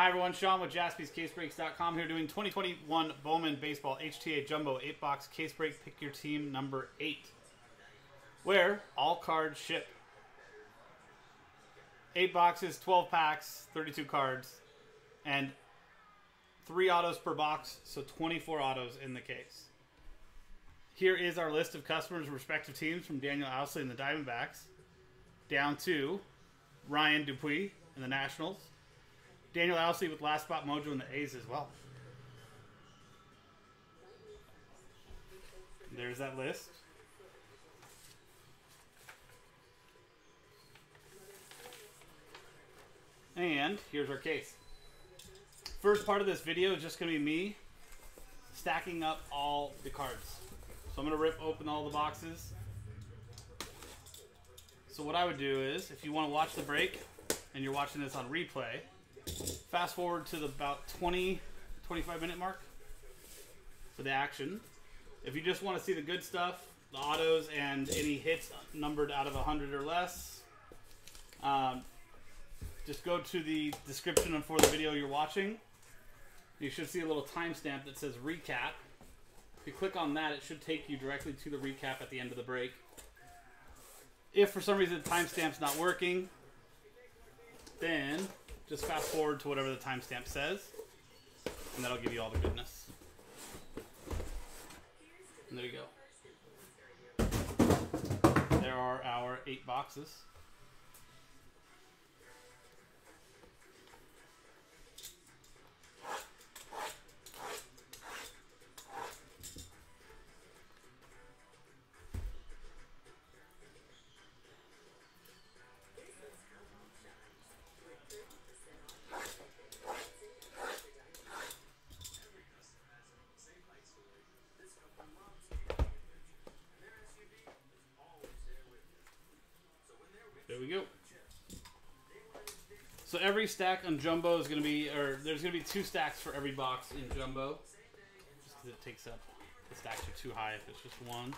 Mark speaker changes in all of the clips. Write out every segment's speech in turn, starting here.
Speaker 1: Hi everyone, Sean with jaspyscasebreaks.com here doing 2021 Bowman Baseball HTA Jumbo 8-box case break. Pick your team number 8. Where all cards ship. 8 boxes, 12 packs, 32 cards, and 3 autos per box, so 24 autos in the case. Here is our list of customers' respective teams from Daniel Owsley and the Diamondbacks down to Ryan Dupuis and the Nationals. Daniel Owsley with Last Spot Mojo and the A's as well. There's that list. And here's our case. First part of this video is just going to be me stacking up all the cards. So I'm going to rip open all the boxes. So what I would do is, if you want to watch the break, and you're watching this on replay, fast forward to the about 20, 25 minute mark for the action. If you just want to see the good stuff, the autos and any hits numbered out of 100 or less, um, just go to the description for the video you're watching. You should see a little timestamp that says recap. If you click on that, it should take you directly to the recap at the end of the break. If for some reason the timestamp's not working, then just fast forward to whatever the timestamp says, and that'll give you all the goodness. And there you go. There are our eight boxes. Stack on Jumbo is going to be, or there's going to be two stacks for every box in Jumbo. Just because it takes up, the stacks are too high if it's just one.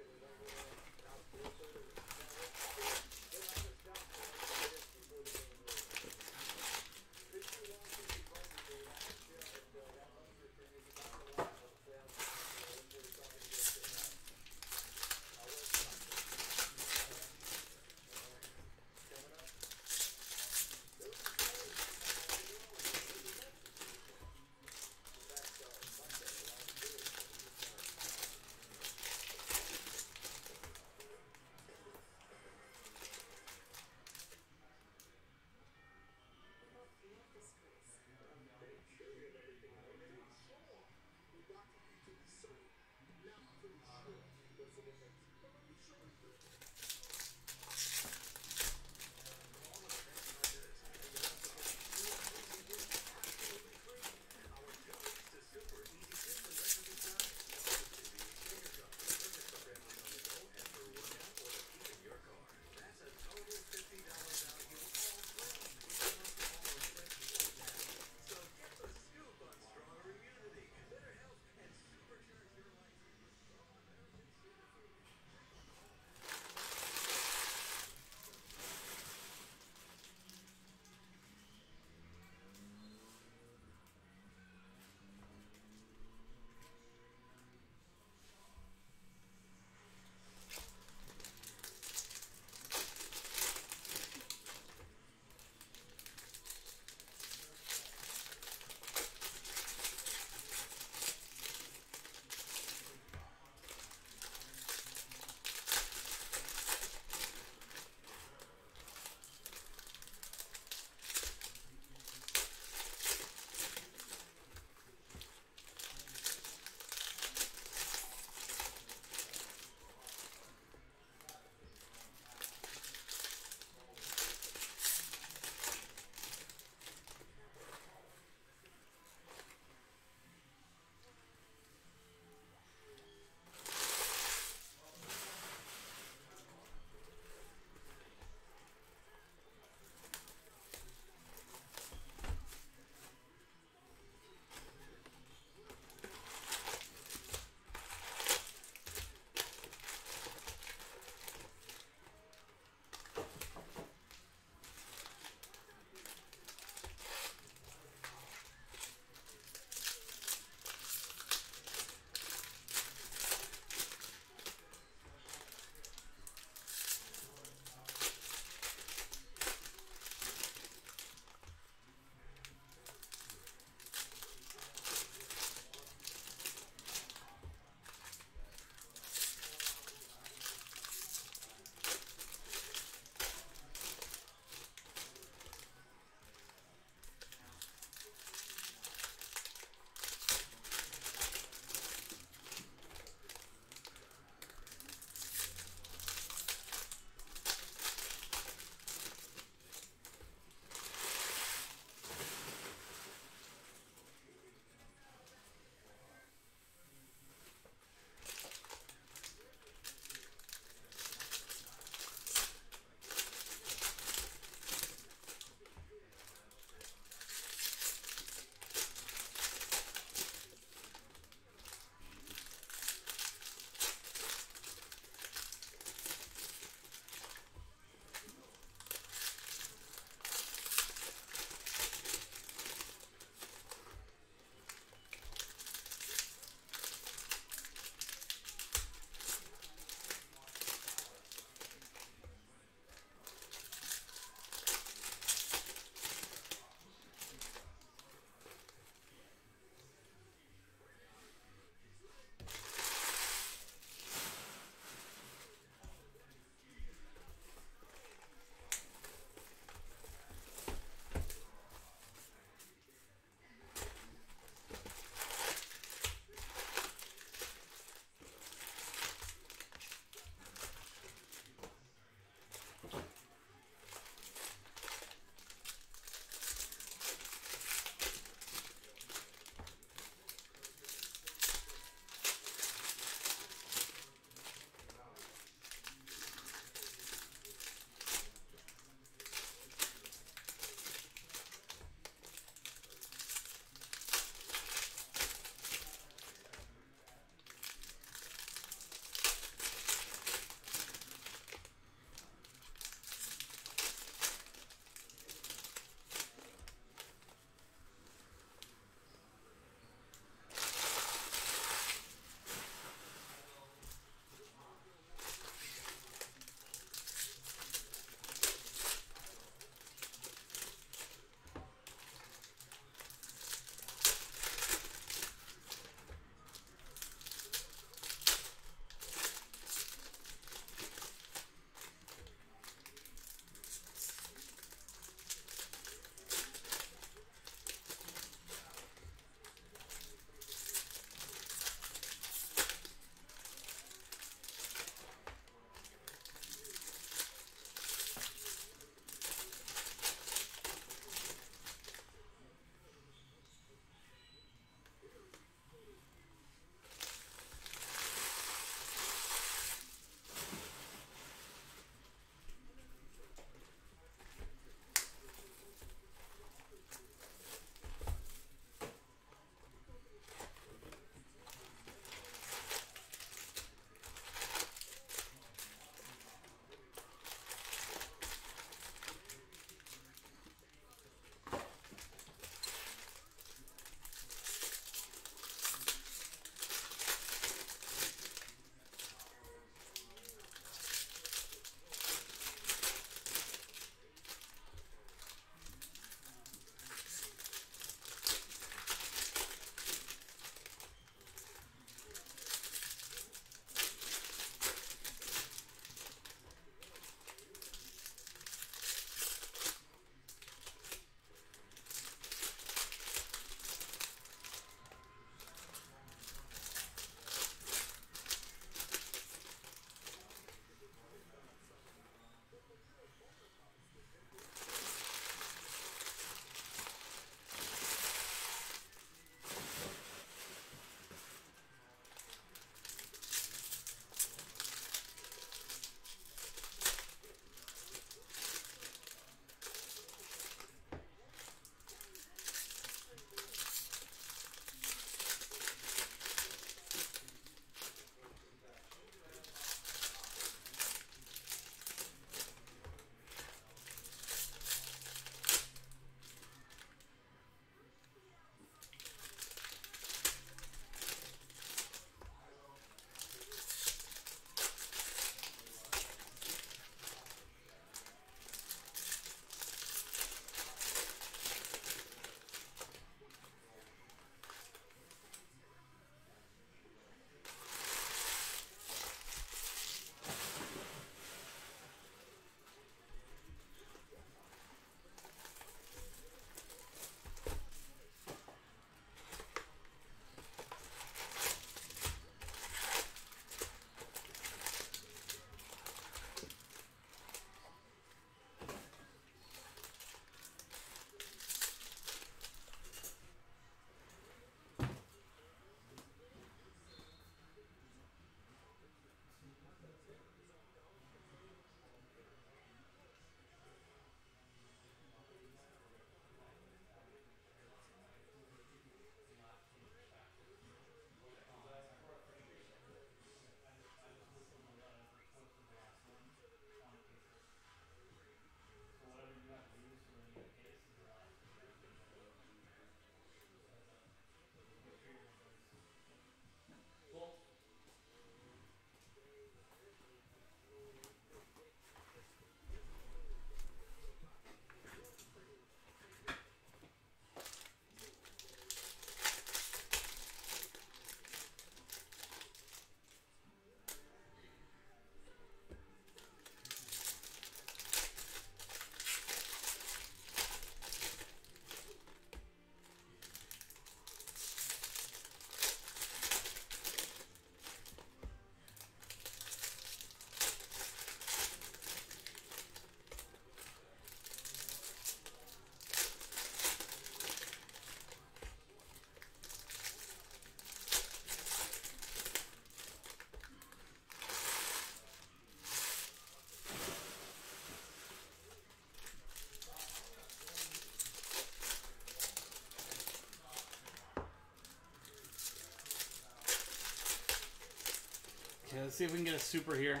Speaker 1: See if we can get a super here.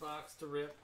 Speaker 1: Box to rip.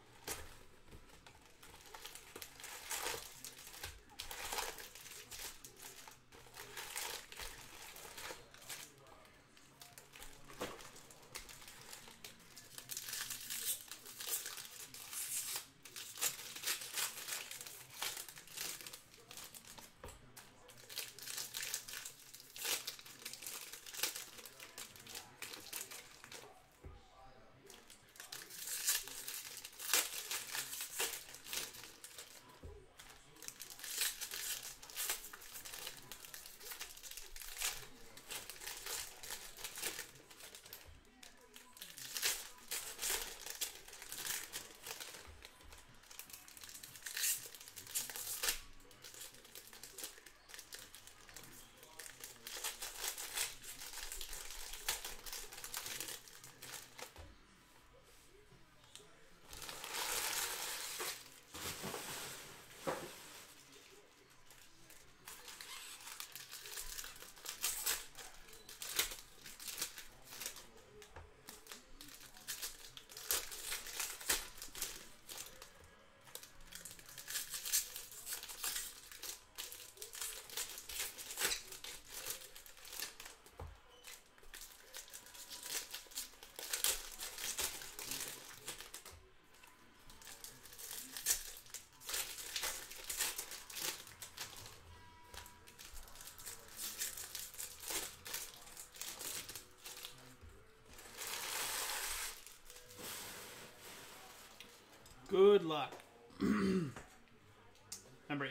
Speaker 1: Good luck. Remember,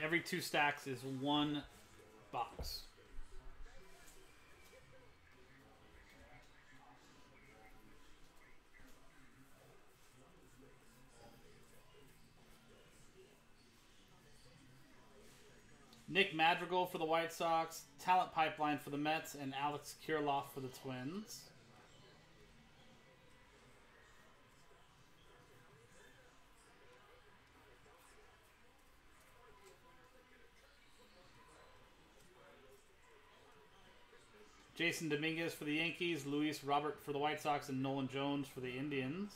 Speaker 1: every two stacks is one box. Nick Madrigal for the White Sox, talent pipeline for the Mets, and Alex Kirilloff for the Twins. Jasson Dominguez for the Yankees, Luis Robert for the White Sox, and Nolan Jones for the Indians.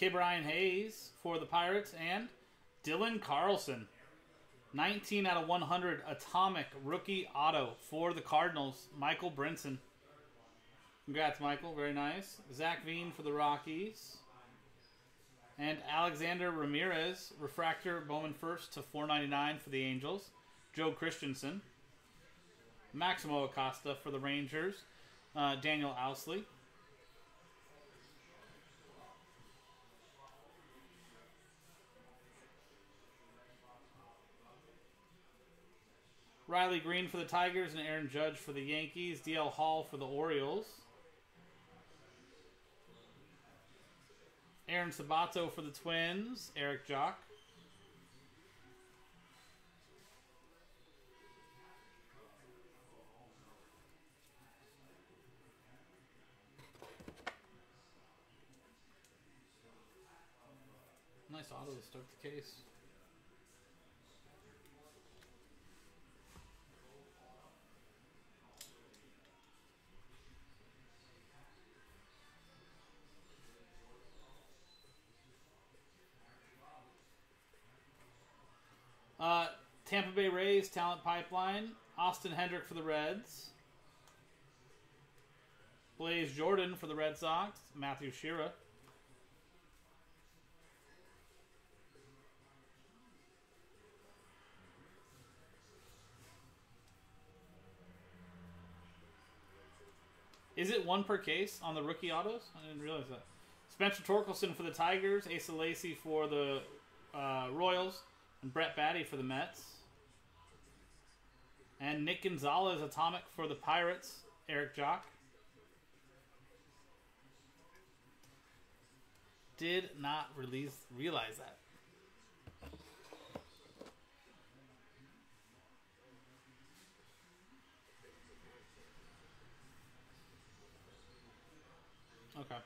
Speaker 1: Ke'Bryan Hayes for the Pirates and Dylan Carlson. 19 out of 100 atomic rookie auto for the Cardinals. Michael Brinson. Congrats, Michael. Very nice. Zach Veen for the Rockies. And Alexander Ramirez, refractor Bowman first to 499 for the Angels. Joe Christensen. Maximo Acosta for the Rangers. Uh, Daniel Ousley. Riley Greene for the Tigers and Aaron Judge for the Yankees. DL Hall for the Orioles. Aaron Sabato for the Twins. Eric Jock. Nice auto to start the case. Tampa Bay Rays talent pipeline. Austin Hendrick for the Reds. Blaze Jordan for the Red Sox. Matthew Shira. Is it one per case on the rookie autos? I didn't realize that. Spencer Torkelson for the Tigers, Asa Lacy for the uh, Royals, and Brett Baty for the Mets. And Nick Gonzalez, Atomic for the Pirates, Eric Jock. Did not release realize that. Okay.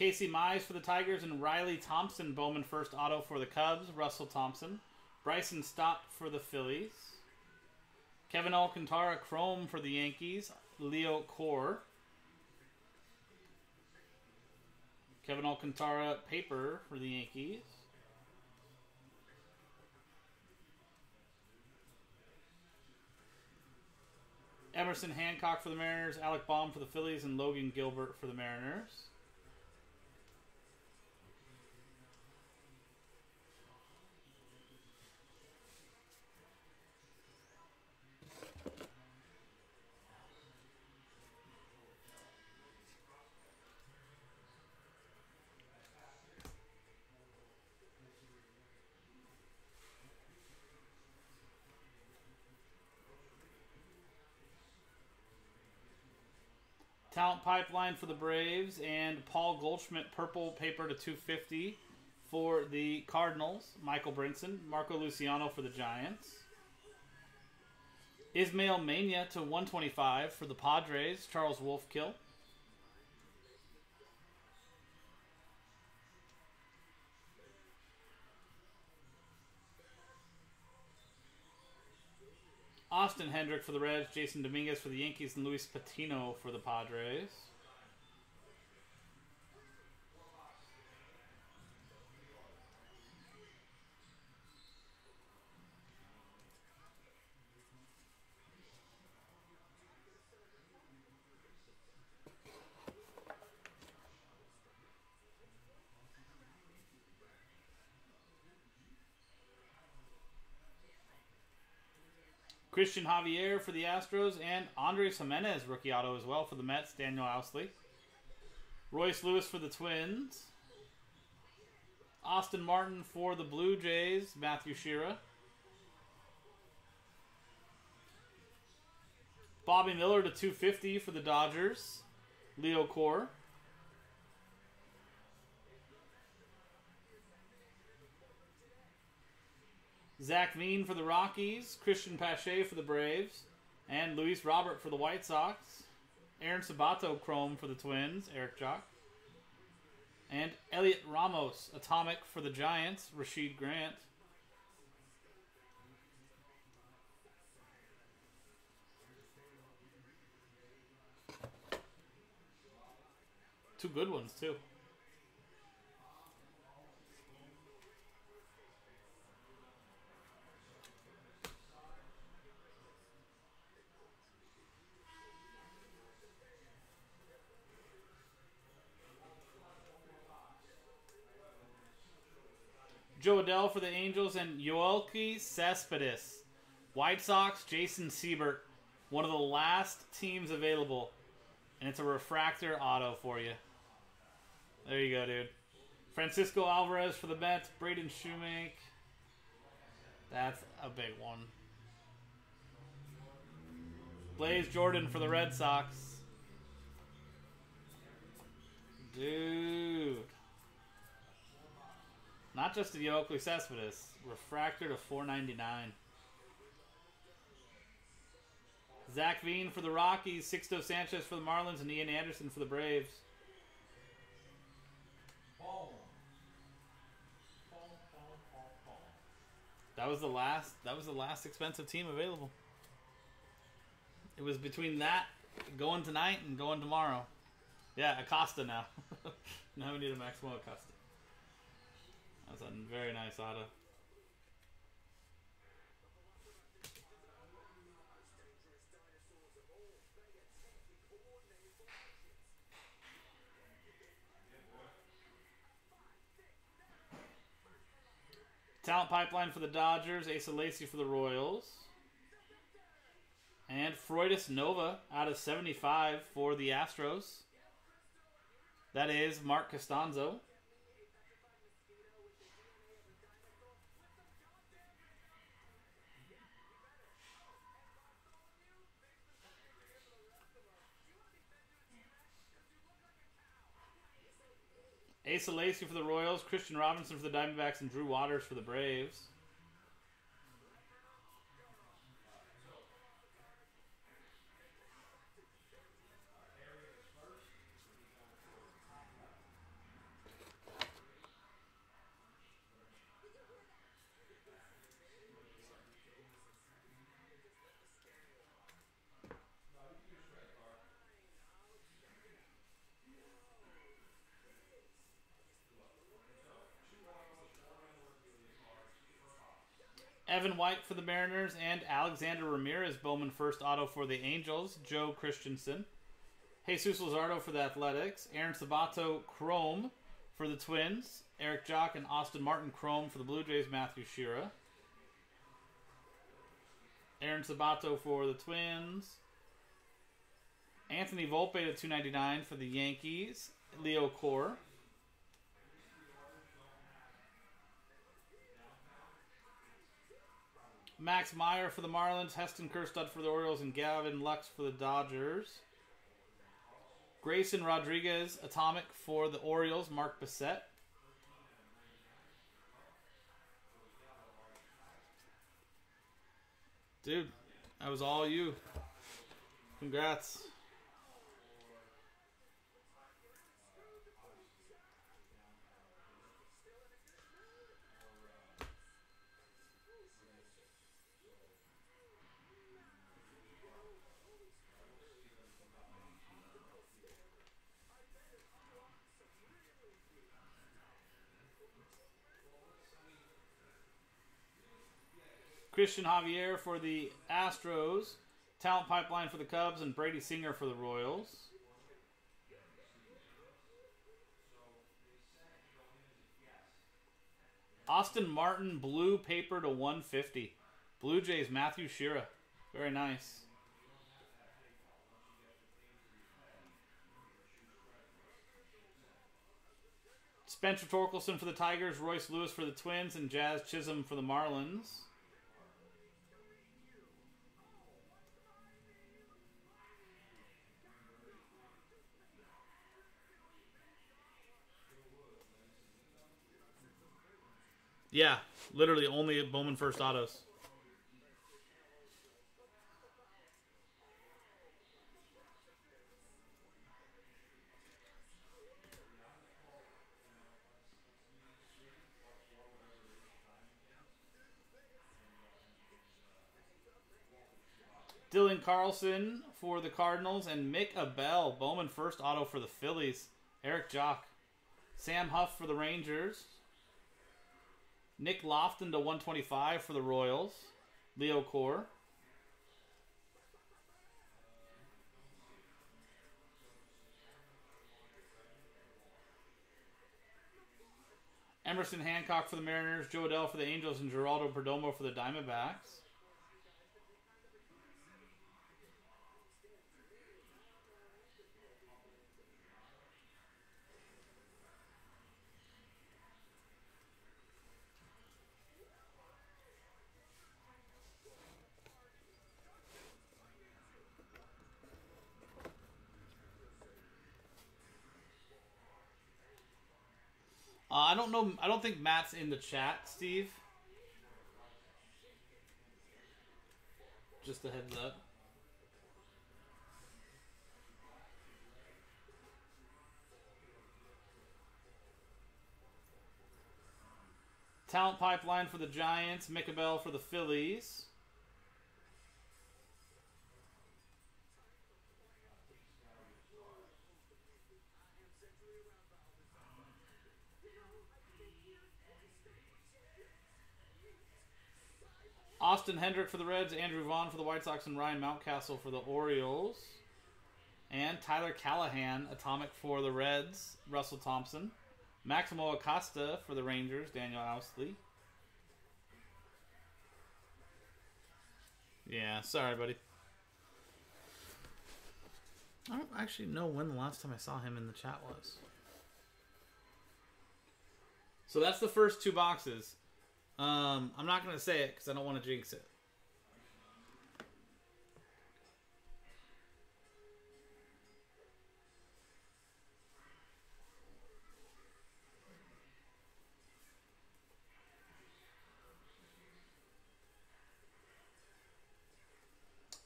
Speaker 1: Casey Mize for the Tigers and Riley Thompson Bowman first auto for the Cubs. Russell Thompson. Bryson Stott for the Phillies. Kevin Alcantara Chrome for the Yankees. Leo Core. Kevin Alcantara Paper for the Yankees. Emerson Hancock for the Mariners, Alec Bohm for the Phillies, and Logan Gilbert for the Mariners. Talent pipeline for the Braves and Paul Goldschmidt purple paper to 250 for the Cardinals. Michael Brinson, Marco Luciano for the Giants. Ismael Mena to 125 for the Padres. Charles Wolfkill. Austin Hendrick for the Reds, Jasson Dominguez for the Yankees, and Luis Patino for the Padres. Cristian Javier for the Astros, and Andres Gimenez, rookie auto as well for the Mets, Daniel Ousley. Royce Lewis for the Twins. Austin Martin for the Blue Jays, Matthew Shira. Bobby Miller to 250 for the Dodgers, Leo Core. Zach Veen for the Rockies, Cristian Pache for the Braves, and Luis Robert for the White Sox. Aaron Sabato Chrome for the Twins, Eric Jock. And Heliot Ramos, Atomic for the Giants, Rashid Grant. Two good ones, too. Jo Adell for the Angels and Yoelqui Cespedes. White Sox, Jason Siebert. One of the last teams available. And it's a refractor auto for you. There you go, dude. Francisco Alvarez for the Mets. Braden Shoemake. That's a big one. Blaze Jordan for the Red Sox. Dude. Not just the Yoelqui Cespedes. Refractor to 499. Zach Veen for the Rockies, Sixto Sanchez for the Marlins, and Ian Anderson for the Braves. That was the last. That was the last expensive team available. It was between that going tonight and going tomorrow. Yeah, Acosta now. now we need a Maximo Acosta. That's a very nice auto. Talent pipeline for the Dodgers. Asa Lacy for the Royals. And Freudis Nova out of 75 for the Astros. That is Mark Costanzo. Asa Lacy for the Royals, Kristian Robinson for the Diamondbacks, and Drew Waters for the Braves. Evan White for the Mariners and Alexander Ramirez Bowman first auto for the Angels. Joe Christensen. Jesus Luzardo for the Athletics. Aaron Sabato Chrome for the Twins. Eric Jock and Austin Martin Chrome for the Blue Jays. Matthew Shira. Aaron Sabato for the Twins. Anthony Volpe to 299 for the Yankees. Leo Core. Max Meyer for the Marlins, Heston Kjerstad for the Orioles, and Gavin Lux for the Dodgers. Grayson Rodriguez, Atomic for the Orioles, Mark Bissett. Dude, that was all you. Congrats. Cristian Javier for the Astros, Talent Pipeline for the Cubs, and Brady Singer for the Royals. Austin Martin, blue paper to 150. Blue Jays, Matthew Shira. Very nice. Spencer Torkelson for the Tigers, Royce Lewis for the Twins, and Jazz Chisholm for the Marlins. Yeah, literally only Bowman first autos. Dylan Carlson for the Cardinals and Mick Abel, Bowman first auto for the Phillies. Eric Jock. Sam Huff for the Rangers. Nick Lofton to 125 for the Royals. Leo Core. Emerson Hancock for the Mariners, Jo Adell for the Angels, and Geraldo Perdomo for the Diamondbacks. Uh, I don't know. I don't think Matt's in the chat, Steve. Just a heads up. Talent pipeline for the Giants, Mick Abel for the Phillies. Austin Hendrick for the Reds, Andrew Vaughn for the White Sox, and Ryan Mountcastle for the Orioles. And Tyler Callihan, Atomic for the Reds, Russell Thompson. Maximo Acosta for the Rangers, Daniel Ousley. Yeah, sorry, buddy. I don't actually know when the last time I saw him in the chat was. So that's the first two boxes. Um, I'm not going to say it because I don't want to jinx it.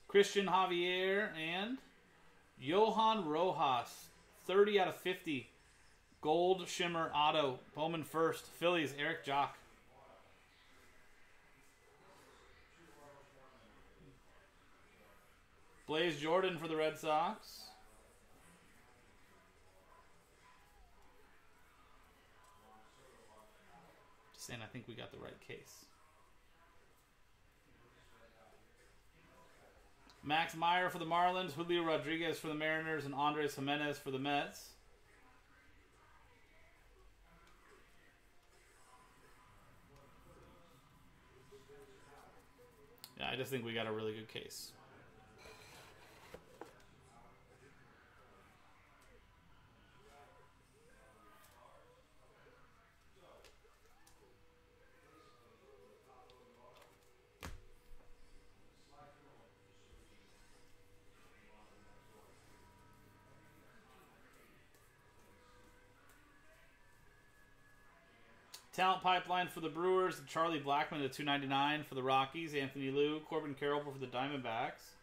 Speaker 1: Cristian Javier and Johan Rojas, 30 out of 50. Gold Shimmer Auto. Bowman first. Phillies, Eric Jock. Blaze Jordan for the Red Sox. Just saying, I think we got the right case. Max Meyer for the Marlins, Julio Rodriguez for the Mariners, and Andres Gimenez for the Mets. Yeah, I just think we got a really good case. Talent pipeline for the Brewers, Charlie Blackmon to 299 for the Rockies, Anthony Liu, Corbin Carroll for the Diamondbacks.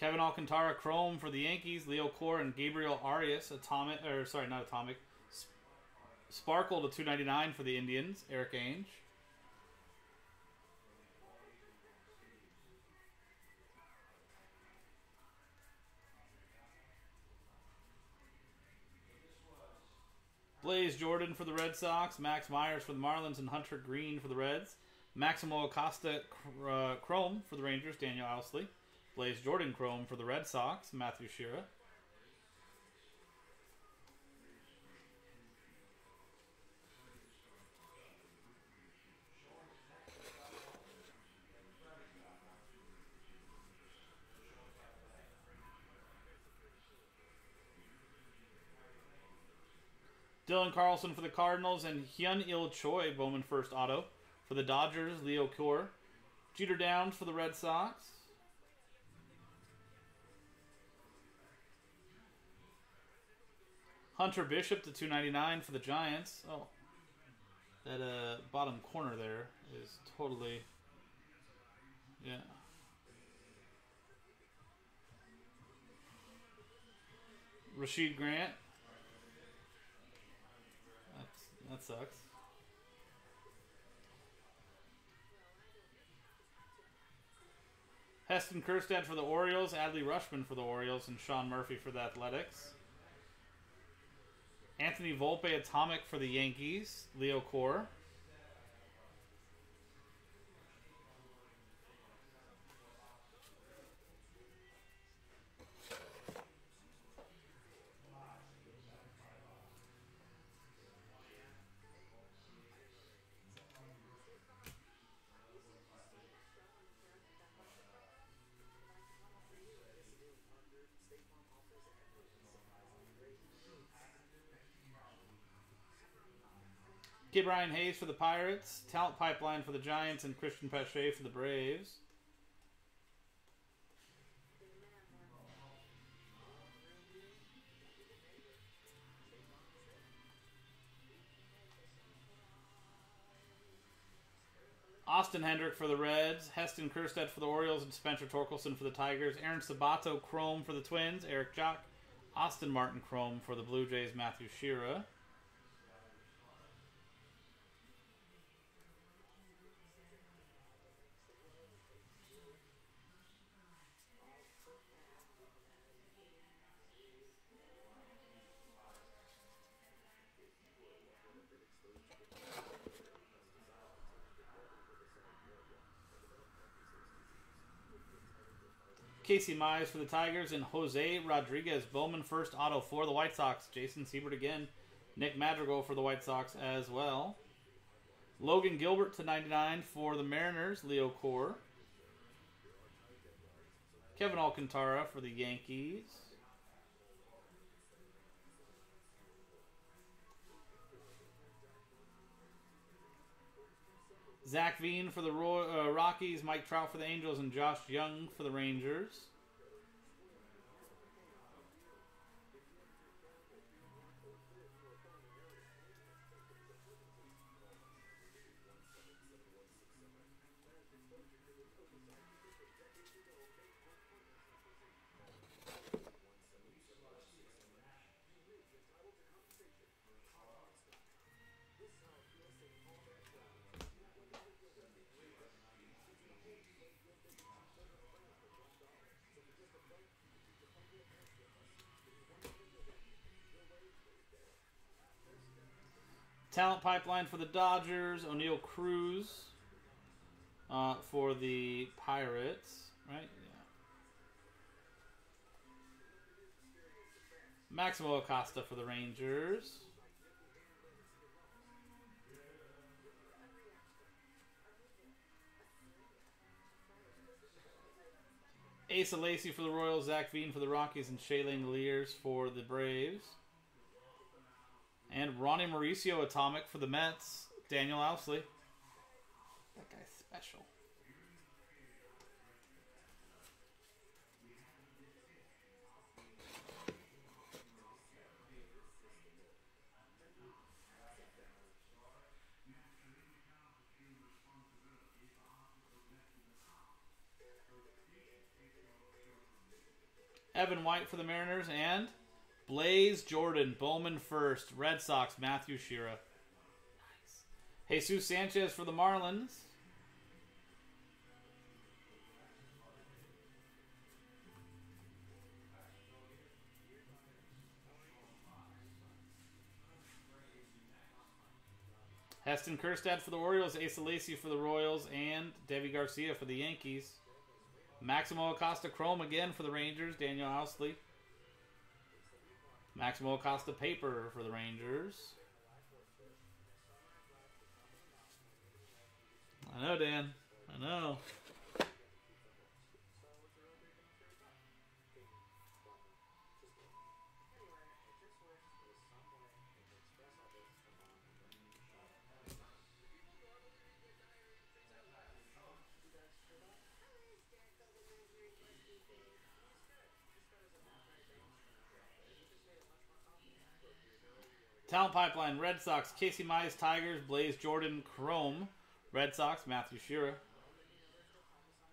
Speaker 1: Kevin Alcantara Chrome for the Yankees, Leo Core and Gabriel Arias Atomic or sorry, not Atomic. Sparkle to 299 for the Indians, Eric Ainge. Blaze Jordan for the Red Sox, Max Myers for the Marlins, and Hunter Greene for the Reds. Maximo Acosta uh, Chrome for the Rangers, Daniel Ousley. Blaze Jordan Chrome for the Red Sox, Matthew Shearer. Dylan Carlson for the Cardinals and Hyun Il Choi, Bowman first auto. For the Dodgers, Leo Core. Jeter Downs for the Red Sox. Hunter Bishop to 299 for the Giants. Oh, that uh, bottom corner there is totally, yeah. Rashid Grant that sucks. Heston Kjerstad for the Orioles, Adley Rutschman for the Orioles, and Sean Murphy for the Athletics. Anthony Volpe Atomic for the Yankees, Leo Core. Ke'Bryan Hayes for the Pirates, Talent Pipeline for the Giants, and Cristian Pache for the Braves. Austin Hendrick for the Reds, Heston Kjerstad for the Orioles, and Spencer Torkelson for the Tigers. Aaron Sabato Chrome for the Twins, Eric Jock, Austin Martin Chrome for the Blue Jays, Matthew Shearer. Casey Mize for the Tigers, and Jose Rodriguez, Bowman first auto for the White Sox. Jason Siebert again. Nick Madrigal for the White Sox as well. Logan Gilbert to 99 for the Mariners, Leo Core. Kevin Alcantara for the Yankees. Zac Veen for the Roy, uh, Rockies, Mike Trout for the Angels, and Josh Young for the Rangers. Talent pipeline for the Dodgers. Oneil Cruz uh, for the Pirates, right? Yeah. Maximo Acosta for the Rangers. Asa Lacey for the Royals, Zac Veen for the Rockies, and Shea Langeliers for the Braves. And Ronny Mauricio Atomic for the Mets. Daniel Owsley. That guy's special. Evan White for the Mariners and Blaze Jordan, Bowman first, Red Sox, Matthew Shira. Nice. Jesus Sanchez for the Marlins. Heston Kjerstad for the Orioles, Asa Lacey for the Royals, and Deivi Garcia for the Yankees. Maximo Acosta Chrome again for the Rangers, Daniel Owsley. Maximo Acosta paper for the Rangers. I know, Dan. I know. Talent Pipeline, Red Sox, Casey Mize, Tigers, Blaze Jordan, Chrome, Red Sox, Matthew Shira.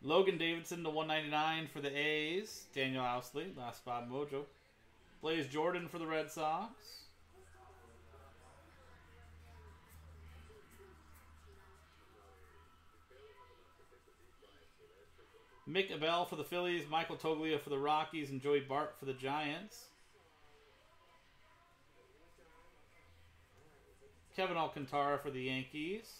Speaker 1: Logan Davidson to 199 for the A's, Daniel Owsley, last spot mojo. Blaze Jordan for the Red Sox. Mick Abel for the Phillies, Michael Toglia for the Rockies, and Joey Bart for the Giants. Kevin Alcantara for the Yankees.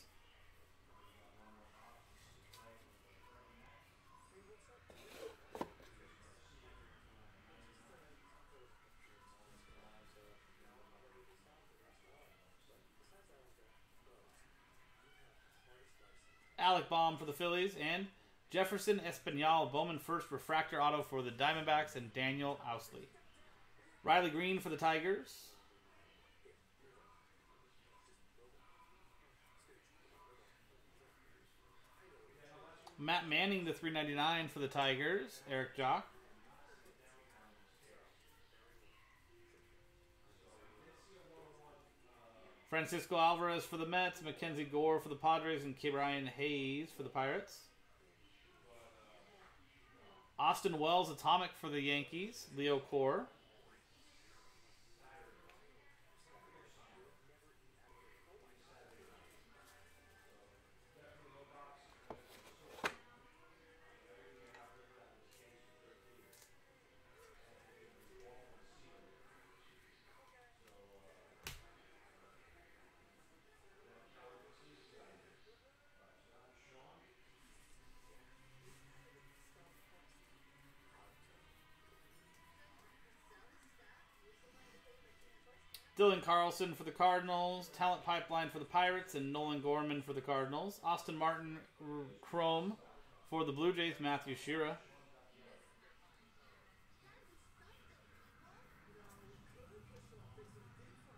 Speaker 1: Alec Bohm for the Phillies and Jefferson Espinal Bowman first refractor auto for the Diamondbacks and Daniel Owsley. Riley Greene for the Tigers. Matt Manning to 399 for the Tigers. Eric Jock. Francisco Alvarez for the Mets, Mackenzie Gore for the Padres, and Ke'Bryan Hayes for the Pirates. Austin Wells Atomic for the Yankees, Leo Core. Dylan Carlson for the Cardinals, Talent Pipeline for the Pirates, and Nolan Gorman for the Cardinals. Austin Martin R- Chrome for the Blue Jays, Matthew Shira.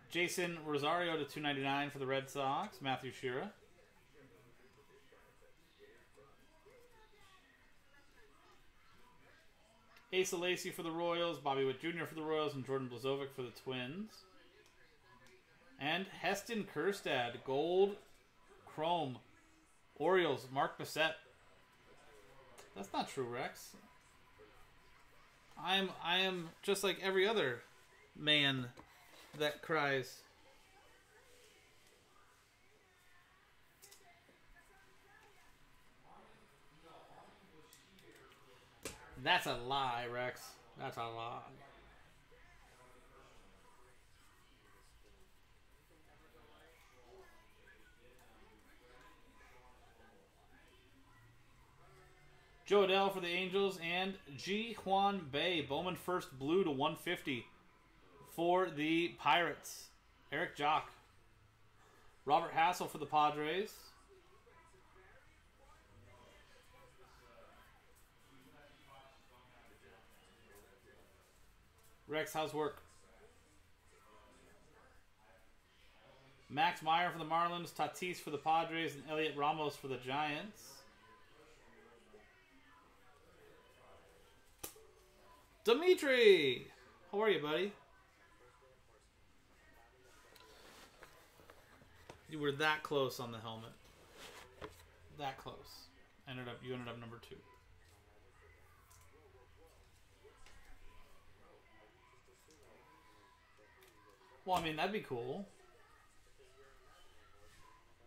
Speaker 1: Jeisson Rosario to 299 for the Red Sox, Matthew Shira. Asa Lacey for the Royals, Bobby Witt Jr. for the Royals, and Jordan Balazovic for the Twins. And Heston Kjerstad, Gold Chrome. Orioles, Mark Bissett. That's not true, Rex. I'm I am just like every other man that cries. That's a lie, Rex. That's a lie. Jo Adell for the Angels and Ji-hwan Bae, Bowman first blue to 150 for the Pirates. Eric Jock. Robert Hassell for the Padres. Rex, how's work? Max Meyer for the Marlins, Tatis for the Padres, and Heliot Ramos for the Giants. Dimitri! How are you, buddy? You were that close on the helmet. That close. Ended up you ended up number two. Well, I mean that'd be cool.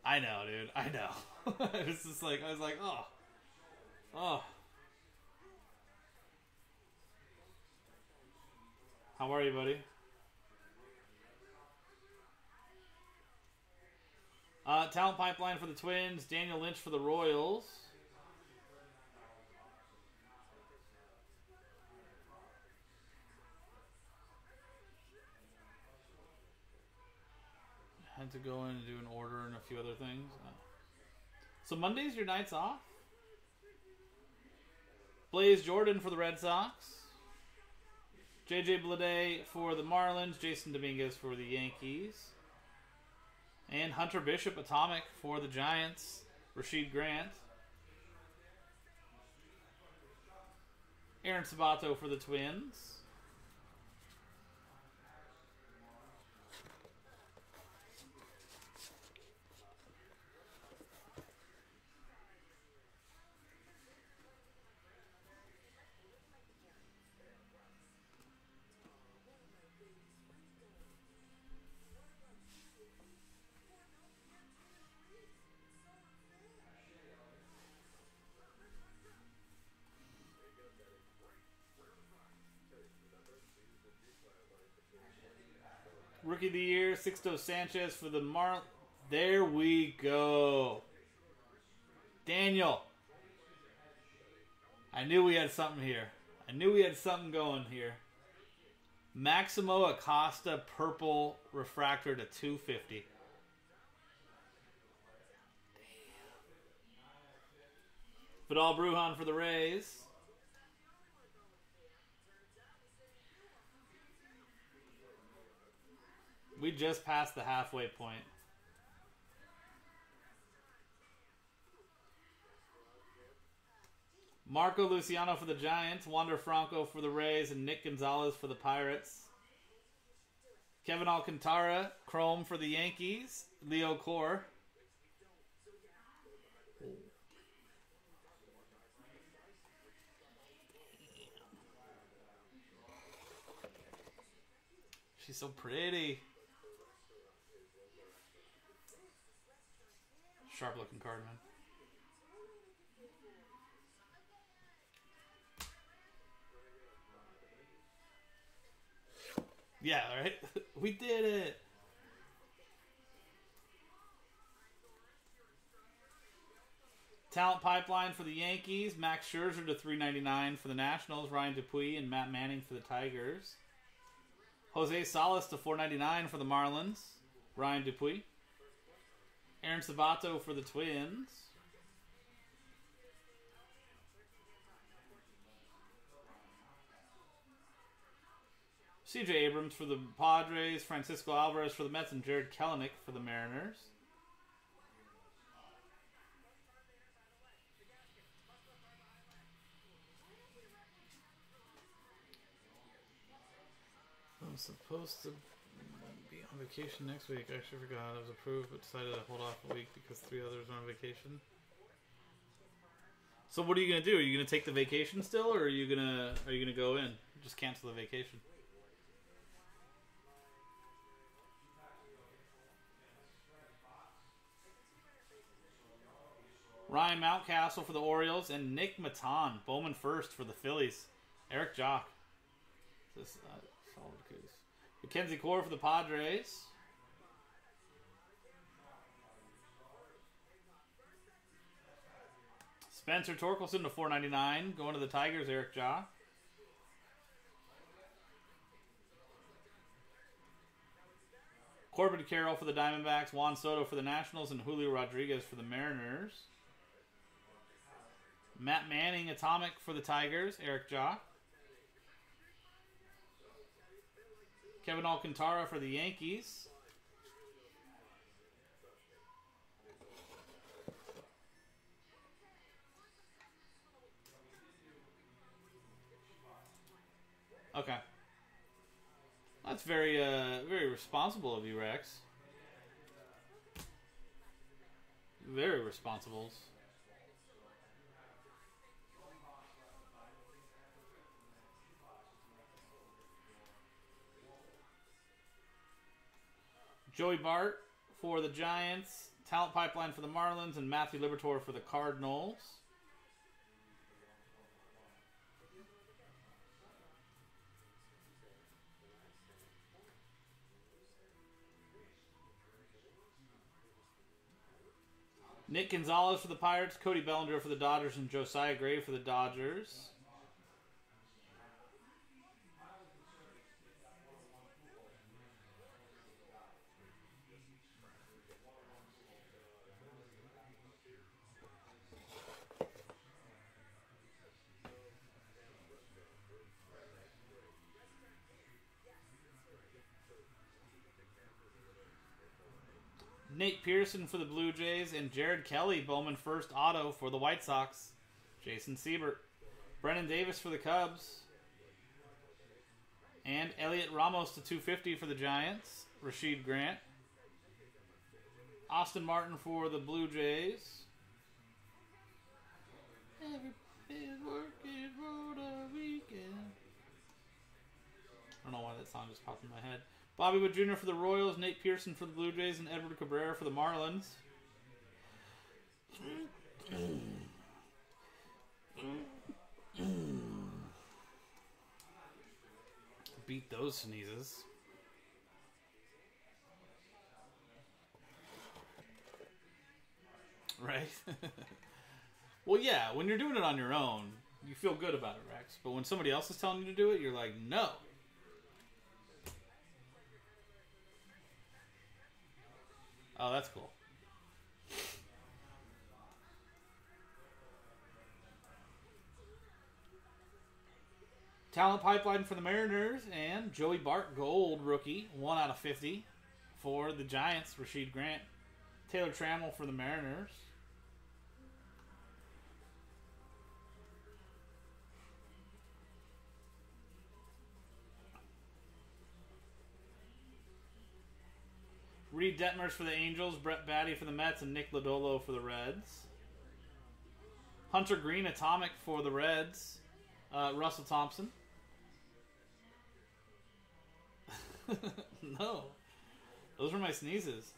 Speaker 1: I know, dude. I know. it's just like I was like, oh, oh. How are you, buddy? Uh, talent pipeline for the Twins. Daniel Lynch for the Royals. Had to go in and do an order and a few other things. Uh, so Monday's your nights off. Blaze Jordan for the Red Sox. JJ Bleday for the Marlins. Jasson Dominguez for the Yankees. And Hunter Bishop Atomic for the Giants. Rashid Grant. Aaron Sabato for the Twins. Rookie of the Year, Sixto Sanchez for the Mar. There we go. Daniel. I knew we had something here. I knew we had something going here. Maximo Acosta purple refractor to 250. Vidal Brujan for the Rays. We just passed the halfway point. Marco Luciano for the Giants, Wander Franco for the Rays, and Nick Gonzalez for the Pirates. Kevin Alcantara, Chrome for the Yankees, Leo Core. She's so pretty. Sharp looking card, man. Yeah, right? we did it. Talent pipeline for the Yankees, Max Scherzer to 399 for the Nationals, Ryan Dupuis and Matt Manning for the Tigers. Jose Salas to 499 for the Marlins. Ryan Dupuis. Aaron Sabato for the Twins. CJ Abrams for the Padres, Francisco Alvarez for the Mets, and Jarred Kelenic for the Mariners. I'm supposed to on vacation next week. I actually forgot I was approved, but decided to hold off a week because three others are on vacation. So what are you gonna do? Are you gonna take the vacation still, or are you gonna are you gonna go in? Just cancel the vacation. Ryan Mountcastle for the Orioles and Nick Maton, Bowman first for the Phillies. Eric Jock. This uh, solid case. Mackenzie Gore for the Padres. Spencer Torkelson to 499. Going to the Tigers, Eric Jock. Corbin Carroll for the Diamondbacks, Juan Soto for the Nationals, and Julio Rodriguez for the Mariners. Matt Manning, Atomic for the Tigers, Eric Jock. Kevin Alcantara for the Yankees. Okay. That's very uh very responsible of you, Rex. Very responsible. Joey Bart for the Giants, Talent Pipeline for the Marlins, and Matthew Liberatore for the Cardinals. Nick Gonzalez for the Pirates, Cody Bellinger for the Dodgers, and Josiah Gray for the Dodgers. Nate Pearson for the Blue Jays, and Jared Kelley, Bowman first auto for the White Sox. Jason Siebert. Brennen Davis for the Cubs. And Heliot Ramos to 250 for the Giants. Rashid Grant. Austin Martin for the Blue Jays. Working for the weekend. I don't know why that song just popped in my head. Bobby Witt Jr. for the Royals, Nate Pearson for the Blue Jays, and Edward Cabrera for the Marlins. Beat those sneezes. Right? well, yeah, when you're doing it on your own, you feel good about it, Rex. But when somebody else is telling you to do it, you're like, no. Oh, that's cool. Talent pipeline for the Mariners and Joey Bart Gold rookie, one out of fifty for the Giants. Rashid Grant, Taylor Trammell for the Mariners. Reed Detmers for the Angels, Brett Baty for the Mets, and Nick Lodolo for the Reds. Hunter Greene, Atomic for the Reds. Uh, Russell Thompson. no. Those were my sneezes.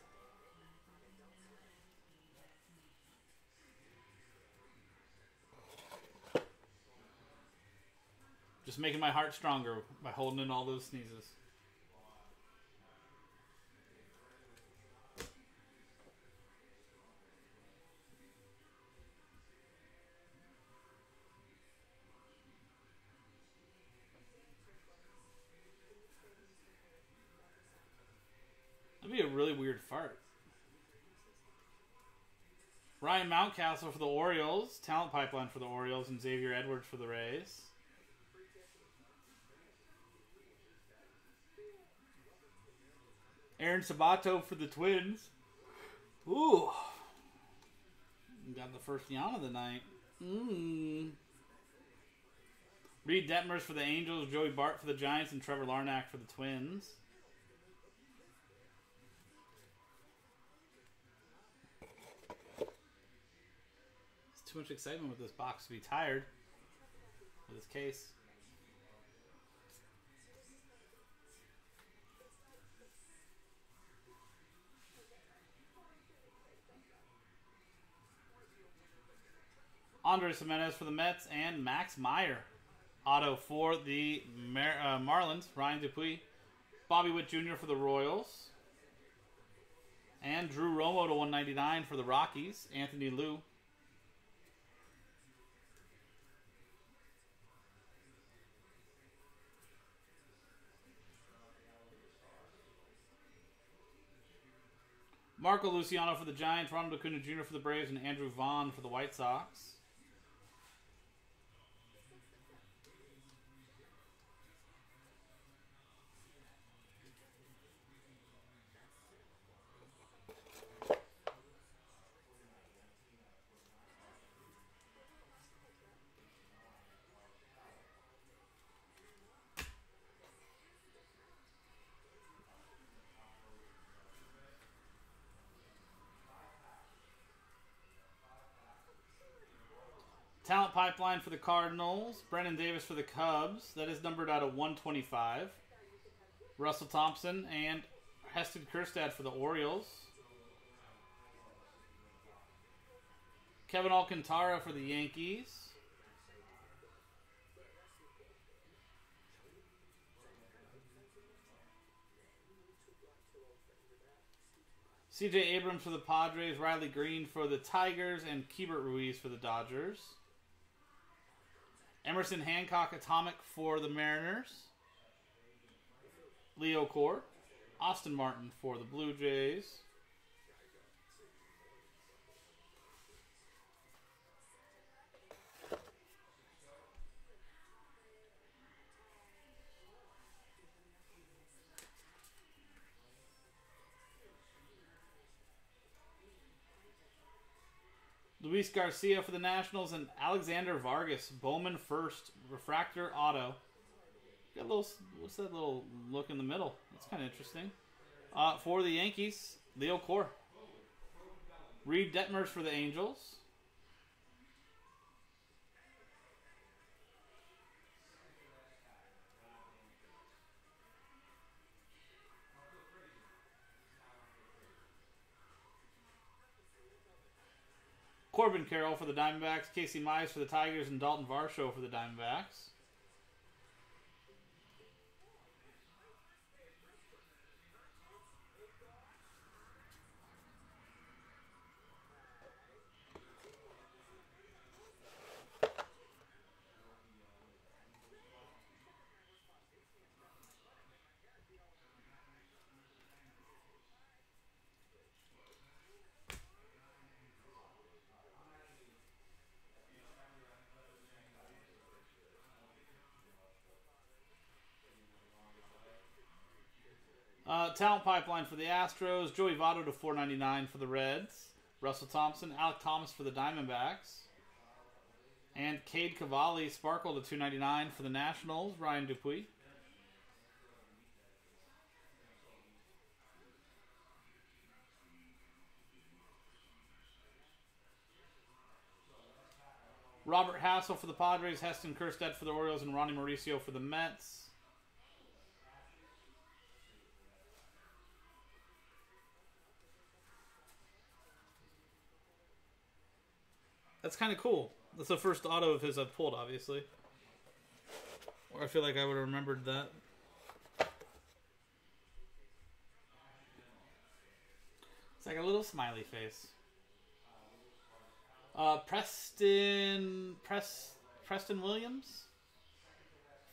Speaker 1: Just making my heart stronger by holding in all those sneezes. Ryan Mountcastle for the Orioles, talent pipeline for the Orioles, and Xavier Edwards for the Rays. Aaron Sabato for the Twins. Ooh. Got the first yawn of the night. Mmm. Reed Detmers for the Angels, Joey Bart for the Giants, and Trevor Larnach for the Twins. Too much excitement with this box to be tired with this case. Andres Gimenez for the Mets and Max Meyer. Auto for the Mar- uh, Marlins, Ryan Dupuis. Bobby Witt Jr. for the Royals. And Drew Romo to 199 for the Rockies, Anthony Liu. Marco Luciano for the Giants, Ronald Acuna Jr. for the Braves, and Andrew Vaughn for the White Sox. Talent pipeline for the Cardinals. Brennen Davis for the Cubs. That is numbered out of 125. Russell Thompson and Heston Kjerstad for the Orioles. Kevin Alcantara for the Yankees. CJ Abrams for the Padres, Riley Greene for the Tigers, and Keibert Ruiz for the Dodgers. Emerson Hancock Atomic for the Mariners. Leo Core. Austin Martin for the Blue Jays. Luis Garcia for the Nationals and Alexander Vargas Bowman first refractor auto. Got a little what's that little look in the middle? That's kind of interesting. Uh, for the Yankees, Leo Core. Reed Detmers for the Angels. Corbin Carroll for the Diamondbacks, Casey Mize for the Tigers, and Dalton Varsho for the Diamondbacks. Talent pipeline for the Astros. Joey Votto to 499 for the Reds. Russell Thompson, Alek Thomas for the Diamondbacks. And Cade Cavalli, Sparkle to 299 for the Nationals. Ryan Dupuis. Robert Hassell for the Padres, Heston Kjerstad for the Orioles, and Ronny Mauricio for the Mets. That's kind of cool. That's the first auto of his I've pulled, obviously. Or I feel like I would have remembered that. It's like a little smiley face. Uh, Preston Press Preston Williams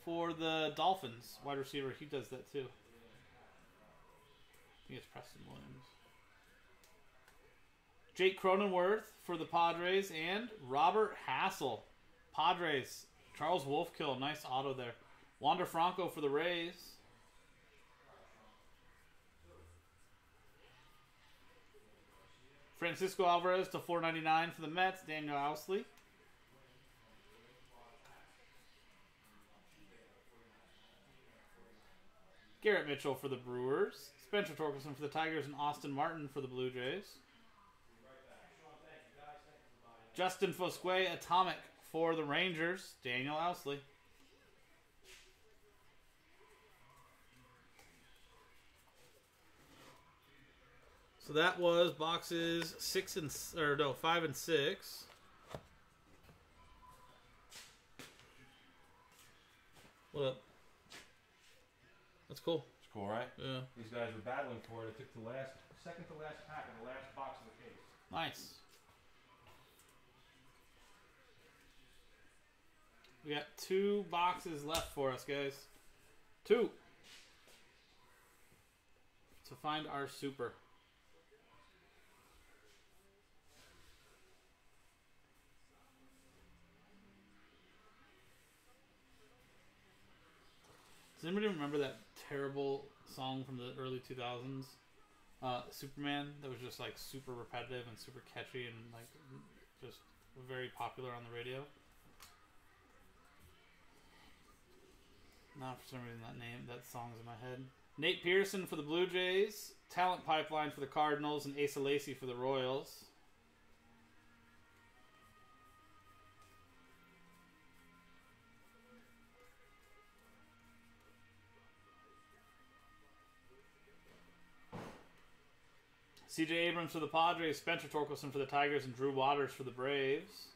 Speaker 1: for the Dolphins, wide receiver. He does that too. I think it's Preston Williams. Jake Cronenworth for the Padres and Robert Hassell. Padres. Charles Wolfkill. Nice auto there. Wander Franco for the Rays. Francisco Alvarez to 499 for the Mets. Daniel Ousley. Garrett Mitchell for the Brewers. Spencer Torkelson for the Tigers and Austin Martin for the Blue Jays. Justin Foscue, Atomic for the Rangers. Daniel Ousley. So that was boxes six and or no five and six. What up? That's cool.
Speaker 2: It's cool, right?
Speaker 1: Yeah.
Speaker 2: These guys were battling for it. It took the last, second to last pack in the last box of the case.
Speaker 1: Nice. We got two boxes left for us, guys. Two. To find our super. Does anybody remember that terrible song from the early 2000s? Uh, Superman that was just like super repetitive and super catchy and like just very popular on the radio. Not for some reason that name that song's in my head. Nate Pearson for the Blue Jays, Talent Pipeline for the Cardinals, and Asa Lacey for the Royals. CJ Abrams for the Padres, Spencer Torkelson for the Tigers, and Drew Waters for the Braves.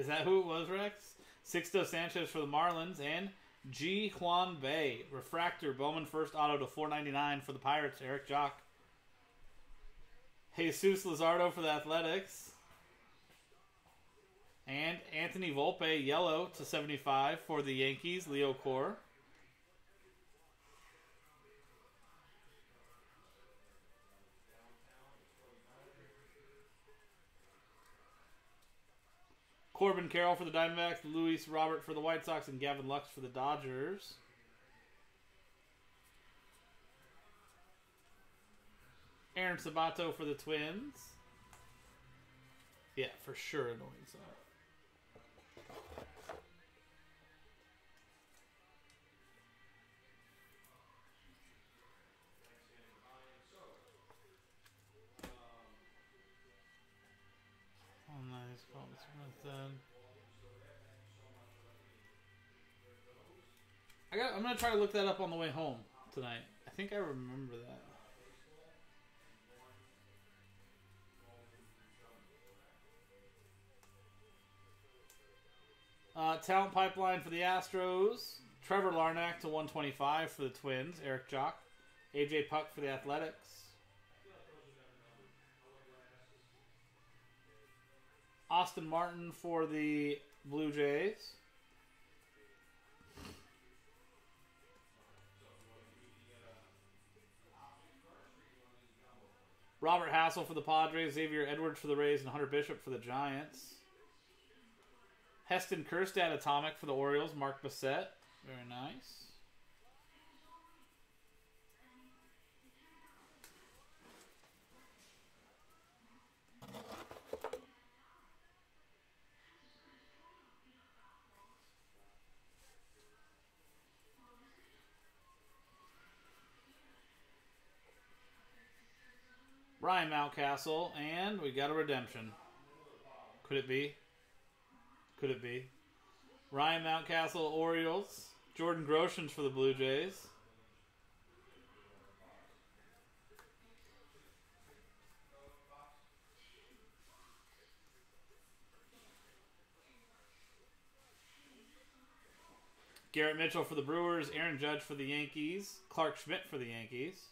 Speaker 1: Is that who it was, Rex? Sixto Sanchez for the Marlins and Ji-hwan Bae. Refractor, Bowman first auto to 499 for the Pirates, Eric Jock. Jesus Luzardo for the Athletics. And Anthony Volpe, yellow to 75 for the Yankees, Leo Core. Corbin Carroll for the Diamondbacks, Luis Robert for the White Sox, and Gavin Lux for the Dodgers. Aaron Sabato for the Twins. Yeah, for sure annoying so. I got. I'm gonna try to look that up on the way home tonight. I think I remember that. Uh, talent pipeline for the Astros. Trevor Larnach to 125 for the Twins. Eric Jock. AJ Puk for the Athletics. Austin Martin for the Blue Jays. Robert Hassell for the Padres, Xavier Edwards for the Rays, and Hunter Bishop for the Giants. Heston Kjerstad Atomic for the Orioles, Mark Bassett. Very nice. Ryan Mountcastle, and we got a redemption. Could it be? Could it be? Ryan Mountcastle, Orioles. Jordan Groshans for the Blue Jays. Garrett Mitchell for the Brewers, Aaron Judge for the Yankees, Clarke Schmidt for the Yankees.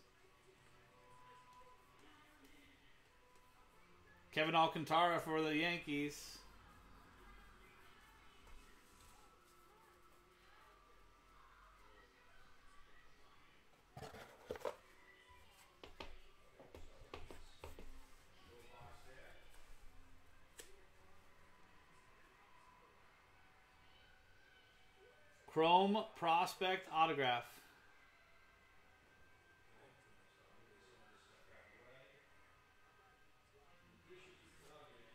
Speaker 1: Kevin Alcantara for the Yankees. Chrome Prospect Autograph.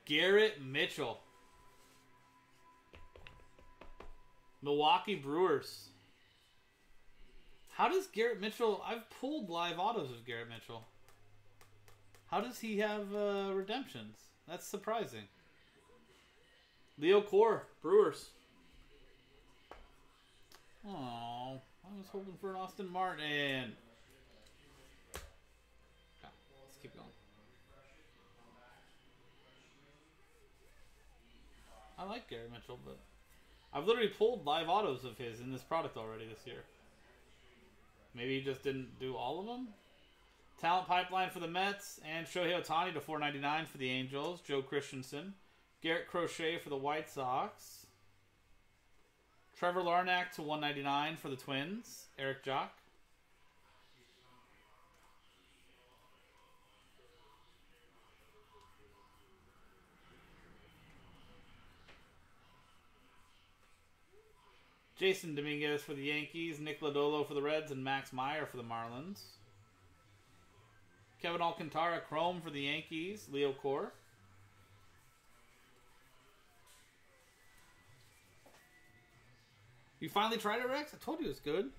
Speaker 1: Garrett Mitchell. Milwaukee Brewers. How does Garrett Mitchell? I've pulled live autos of Garrett Mitchell. How does he have uh, redemptions? That's surprising. Leo Core, Brewers. Oh, I was hoping for an Austin Martin. Gary Mitchell, but I've literally pulled live autos of his in this product already this year. Maybe he just didn't do all of them. Talent pipeline for the Mets and Shohei Ohtani to 4.99 for the Angels. Joe Christensen, Garrett Crochet for the White Sox. Trevor Larnach to 199 for the Twins. Eric Jock. Jasson Dominguez for the Yankees, Nick Lodolo for the Reds, and Max Meyer for the Marlins. Kevin Alcantara Chrome for the Yankees, Leo Core. You finally tried it, Rex? I told you it was good.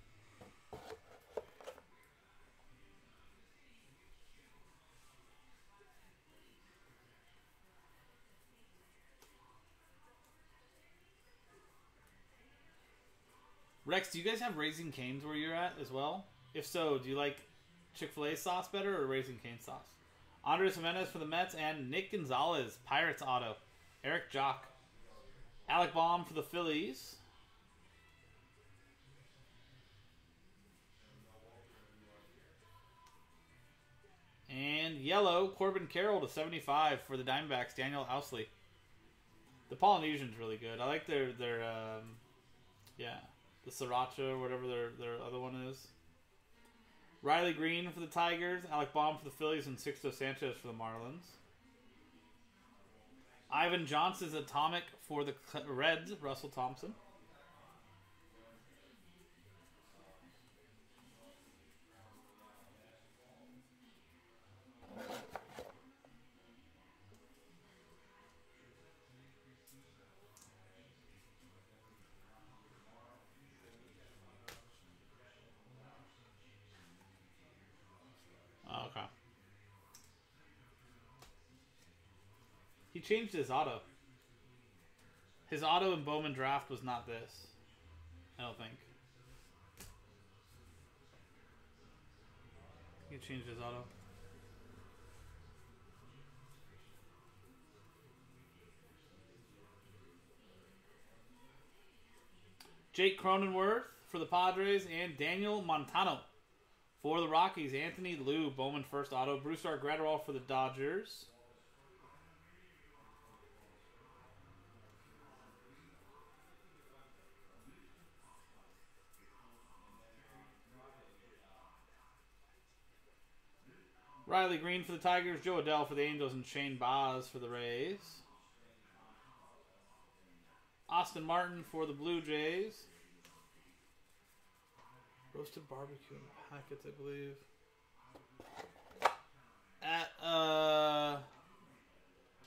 Speaker 1: Rex, do you guys have Raising Canes where you're at as well? If so, do you like Chick fil A sauce better or Raising Cane sauce? Andres Gimenez for the Mets and Nick Gonzalez, Pirates Auto. Eric Jock. Alec Bohm for the Phillies. And yellow, Corbin Carroll to 75 for the Diamondbacks, Daniel Housley. The Polynesian's really good. I like their, their um, yeah, the Sriracha, whatever their, their other one is. Riley Greene for the Tigers, Alec Bohm for the Phillies, and Sixto Sanchez for the Marlins. Ivan Johnson's Atomic for the Reds, Russell Thompson. Changed his auto. His auto in Bowman draft was not this. I don't think. He changed his auto. Jake Cronenworth for the Padres and Daniel Montano for the Rockies. Anthony Liu, Bowman first auto. Brusdar Graterol for the Dodgers. Riley Greene for the Tigers, Jo Adell for the Angels, and Shane Baz for the Rays. Austin Martin for the Blue Jays. Roasted barbecue in packets, I believe. At uh,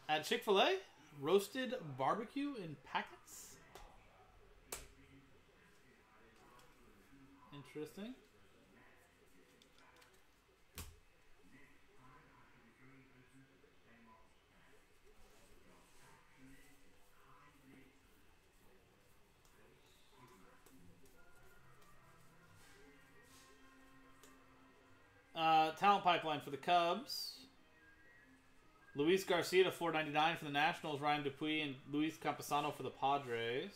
Speaker 1: at Chick Fil A, roasted barbecue in packets. Interesting. Talent pipeline for the Cubs. Luis Garcia to 499 for the Nationals. Ryan Dupuis and Luis Campusano for the Padres.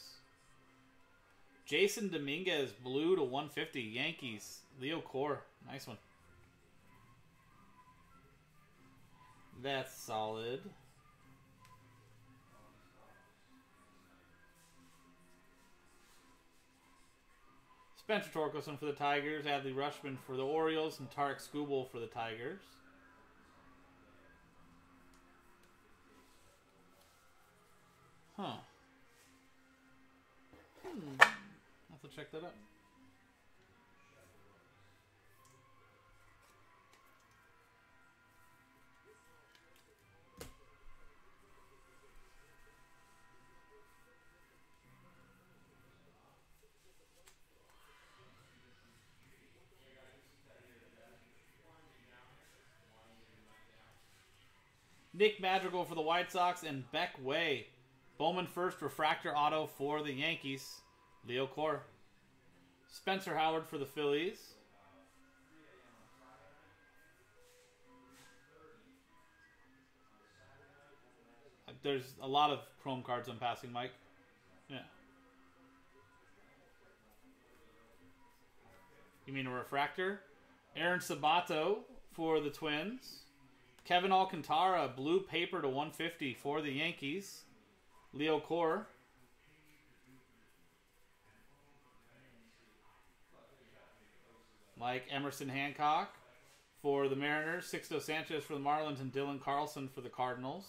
Speaker 1: Jasson Dominguez, blue to 150. Yankees. Leo Core. Nice one. That's solid. Spencer Torkelson for the Tigers, Adley Rutschman for the Orioles, and Tarek Skubal for the Tigers. Huh. Hmm. I'll have to check that out. Nick Madrigal for the White Sox and Beck Way. Bowman first refractor auto for the Yankees. Leo Core. Spencer Howard for the Phillies. There's a lot of chrome cards I'm passing, Mike. Yeah. You mean a refractor? Aaron Sabato for the Twins. Kevin Alcantara, blue paper to 150 for the Yankees. Leo Core. Mike Emerson Hancock for the Mariners. Sixto Sanchez for the Marlins and Dylan Carlson for the Cardinals.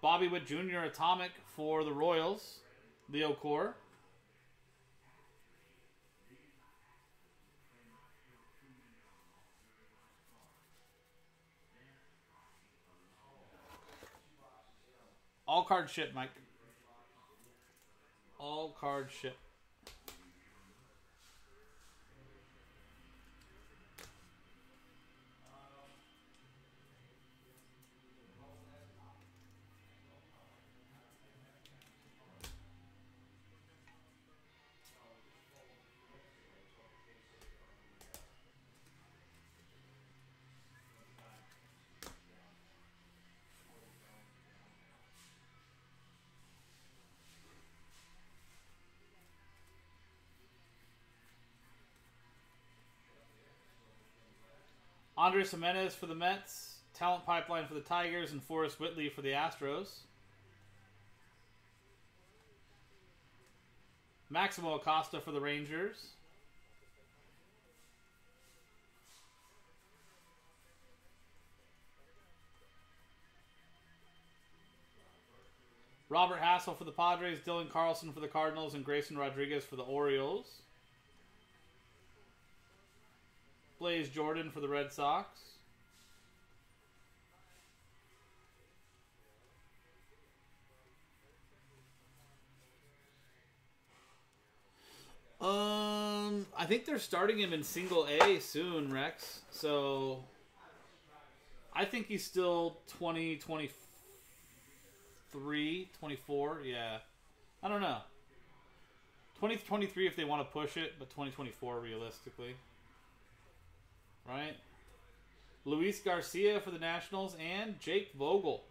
Speaker 1: Bobby Witt Jr. Atomic for the Royals. Leo Core. All card ship, Mike. All card ship. Andres Gimenez for the Mets, Talent Pipeline for the Tigers, and Forrest Whitley for the Astros. Maximo Acosta for the Rangers. Robert Hassell for the Padres, Dylan Carlson for the Cardinals, and Grayson Rodriguez for the Orioles. Blaze Jordan for the Red Sox. Um, I think they're starting him in single A soon, Rex. So I think he's still 20, 23, 24. Yeah. I don't know. 2023 if they want to push it, but 2024 realistically. Right? Luis Garcia for the Nationals and Jake Vogel.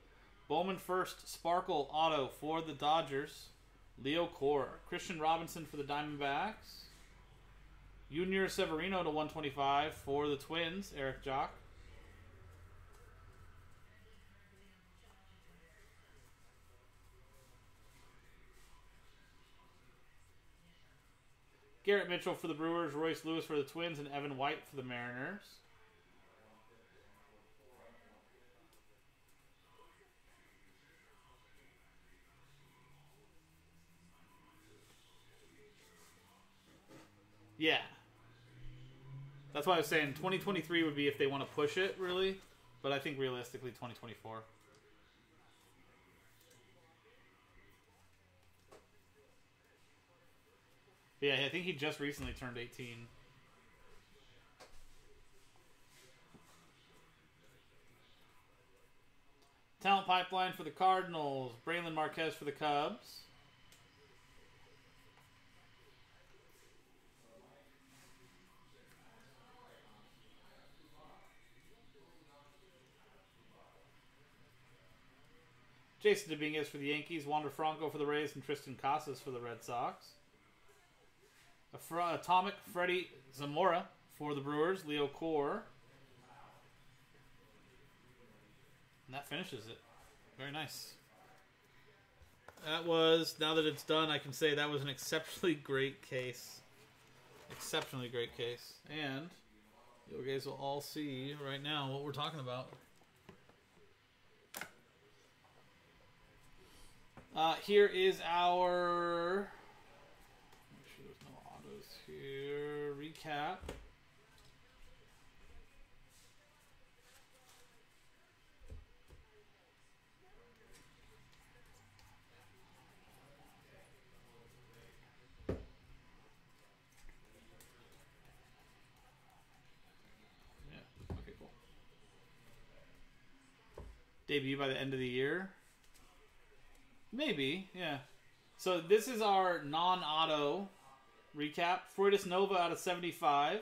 Speaker 1: Bowman first, Sparkle Auto for the Dodgers. Leo Core. Kristian Robinson for the Diamondbacks. Yunior Severino to 125 for the Twins. Eric Jock. Garrett Mitchell for the Brewers, Royce Lewis for the Twins, and Evan White for the Mariners. Yeah. That's why I was saying 2023 would be if they want to push it, really. But I think realistically 2024. Yeah, I think he just recently turned 18. Talent pipeline for the Cardinals. Brailyn Marquez for the Cubs. Jasson Dominguez for the Yankees, Wander Franco for the Rays, and Triston Casas for the Red Sox. Atomic Freddy Zamora for the Brewers. Leo Core. And that finishes it. Very nice. That was, now that it's done, I can say that was an exceptionally great case. Exceptionally great case. And you guys will all see right now what we're talking about. Uh, here is our. Make sure there's no autos Recap. Yeah. Okay. Cool. Debut by the end of the year. Maybe, yeah. So this is our non-auto recap. Freudis Nova out of 75.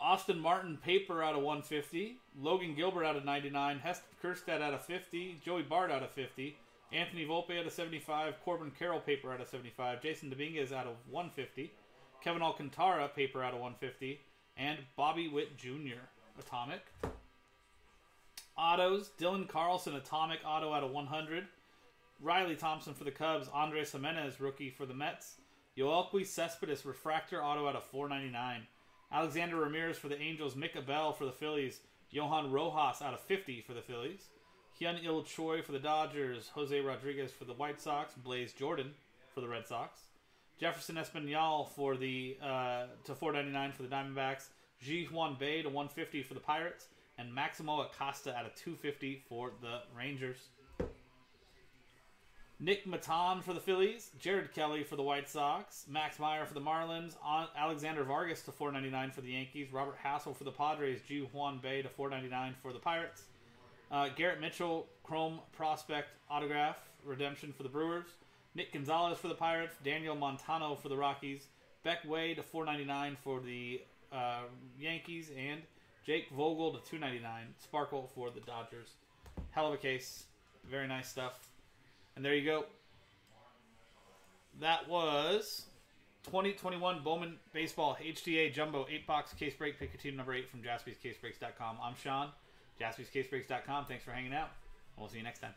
Speaker 1: Austin Martin Paper out of 150. Logan Gilbert out of 99. Heston Kjerstad out of 50. Joey Bart out of 50. Anthony Volpe out of 75. Corbin Carroll Paper out of 75. Jasson Dominguez out of 150. Kevin Alcantara Paper out of 150. And Bobby Witt Jr. Atomic. Autos, Dylan Carlson, Atomic Auto out of 100. Riley Thompson for the Cubs. Andres Gimenez, rookie for the Mets. Yoelqui Cespedes, Refractor Auto out of 499. Alexander Ramirez for the Angels. Mick Abel for the Phillies. Johan Rojas out of 50 for the Phillies. Hyun Il Choi for the Dodgers. Jose Rodriguez for the White Sox. Blaze Jordan for the Red Sox. Jefferson Espinal for the uh, to 499 for the Diamondbacks. Ji-hwan Bae to 150 for the Pirates and Maximo Acosta at a 250 for the Rangers. Nick Maton for the Phillies, Jared Kelley for the White Sox, Max Meyer for the Marlins, Alexander Vargas to 499 for the Yankees, Robert Hassell for the Padres, Ji-hwan Bae to 499 for the Pirates, uh, Garrett Mitchell Chrome Prospect Autograph Redemption for the Brewers, Nick Gonzalez for the Pirates, Daniel Montano for the Rockies, Beck Way to 499 for the uh, Yankees, and Jake Vogel to 299. Sparkle for the Dodgers. Hell of a case. Very nice stuff. And there you go. That was 2021 Bowman Baseball HTA Jumbo 8 box case break. Team number 8 from jaspyscasebreaks.com. I'm Sean. jaspyscasebreaks.com. Thanks for hanging out. We'll see you next time.